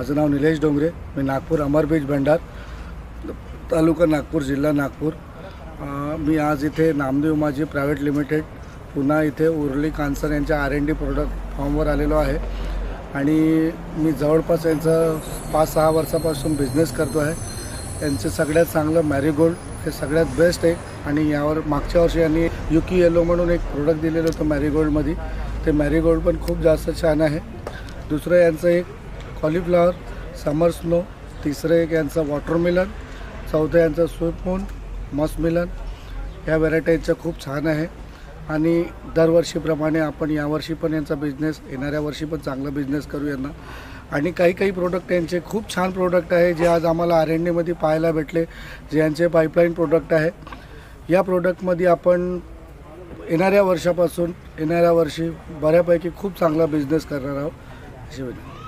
माझं नाव निलेश डोंगरे. मी नागपूर अमरबीज भंडार तालुका नागपूर जिल्हा नागपूर. मी आज इथे नामदेव माझी प्रायव्हेट लिमिटेड पुन्हा इथे उर्ली कान्सर यांच्या आर एन डी प्रोडक्ट फॉर्मवर आलेलो आहे. आणि मी जवळपास यांचं पाच सहा वर्षापासून बिझनेस करतो आहे. यांचं सगळ्यात चांगलं मॅरीगोल्ड हे सगळ्यात बेस्ट आहे. आणि यावर मागच्या वर्षी यांनी युकी येलो म्हणून एक प्रोडक्ट दिलेलं होतं मॅरीगोल्डमध्ये ते मॅरीगोल्ड पण खूप जास्त छान आहे. दुसरं यांचं एक कॉलीफ्लॉवर समर स्नो तिसरं एक यांचं वॉटरमेलन चौथं यांचं स्वीपमून मस्मिलन या व्हरायटीचं खूप छान आहे. आणि दरवर्षीप्रमाणे आपण यावर्षी पण यांचा बिझनेस येणाऱ्या वर्षी पण चांगला बिझनेस करू यांना. आणि काही काही प्रोडक्ट यांचे खूप छान प्रोडक्ट आहे जे आज आम्हाला आर एन डीमध्ये पाहायला भेटले जे यांचे पाईपलाईन प्रोडक्ट आहे. या प्रोडक्टमध्ये आपण येणाऱ्या वर्षापासून येणाऱ्या वर्षी बऱ्यापैकी खूप चांगला बिझनेस करणार आहोत. अशी विनंती.